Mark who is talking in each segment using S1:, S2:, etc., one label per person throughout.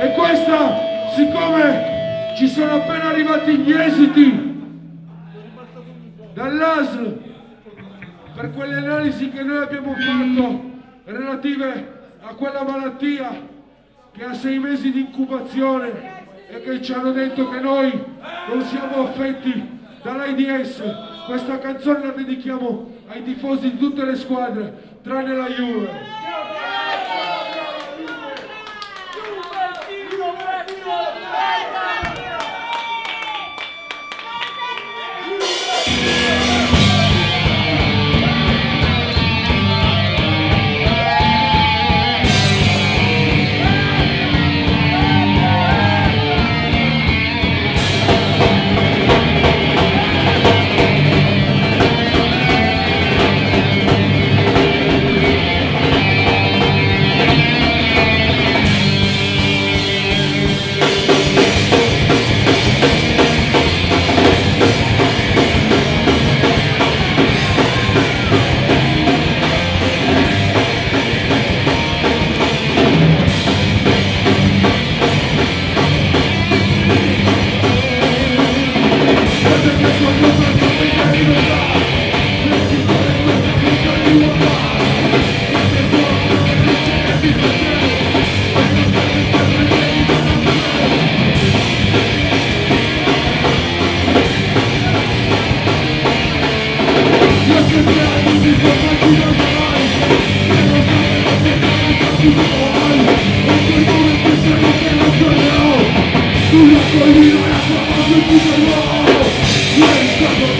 S1: E questa, siccome ci sono appena arrivati gli esiti dall'ASL per quelle analisi che noi abbiamo fatto relative a quella malattia che ha sei mesi di incubazione e che ci hanno detto che noi non siamo affetti dall'AIDS. Questa canzone la dedichiamo ai tifosi di tutte le squadre, tranne la Juve. Believe I have to undo the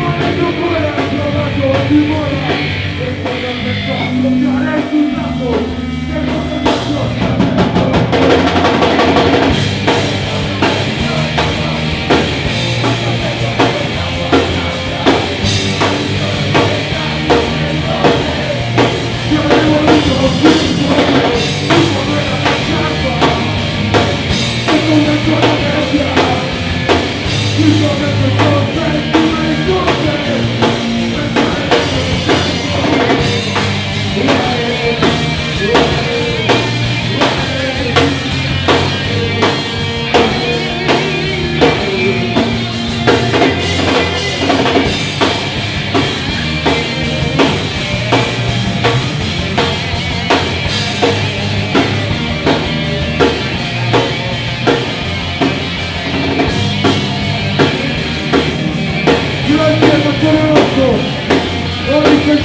S1: Para tu fuera, toma tu demora. Recuerda que estás, no te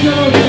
S1: No.